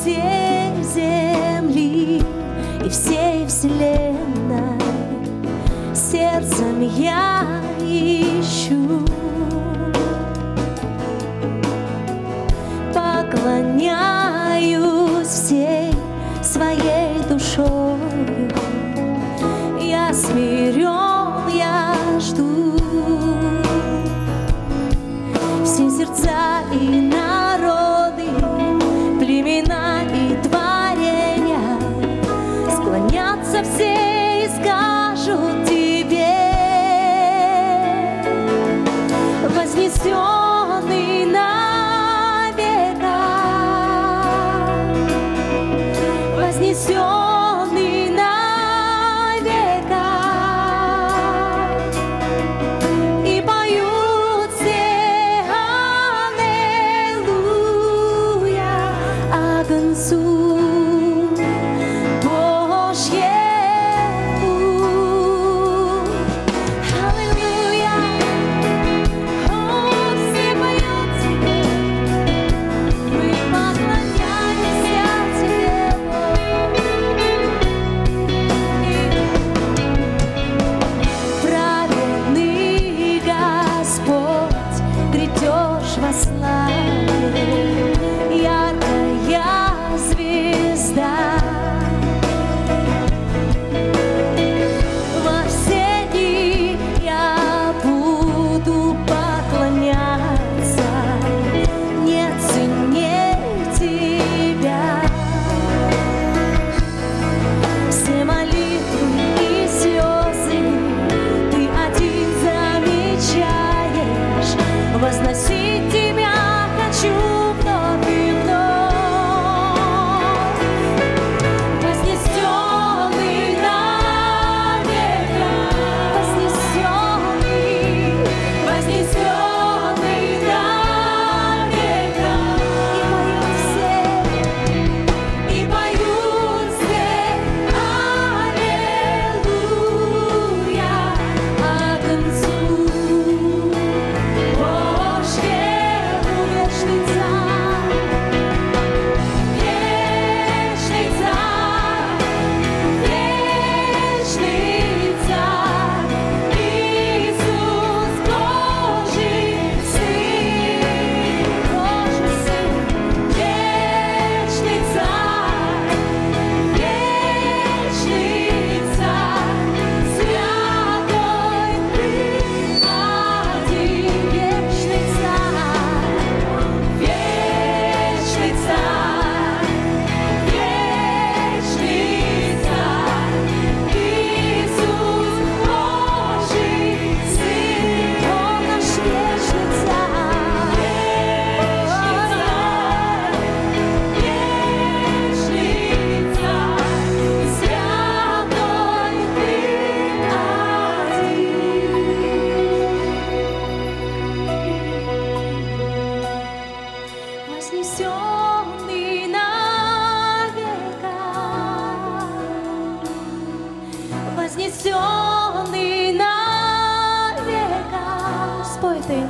всей земли и всей вселенной. Сердцем я ищу Господь, грядешь во славе, It's time. Ты,